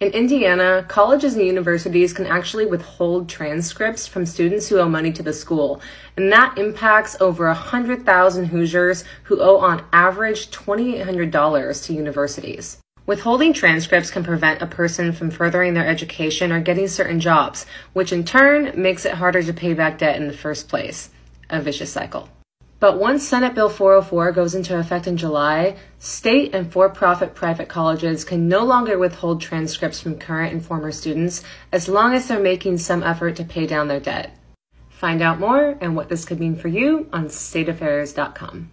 In Indiana, colleges and universities can actually withhold transcripts from students who owe money to the school, and that impacts over 100,000 Hoosiers who owe on average $2,800 to universities. Withholding transcripts can prevent a person from furthering their education or getting certain jobs, which in turn makes it harder to pay back debt in the first place. A vicious cycle. But once Senate Bill 404 goes into effect in July, state and for profit private colleges can no longer withhold transcripts from current and former students as long as they're making some effort to pay down their debt. Find out more and what this could mean for you on stateaffairs.com.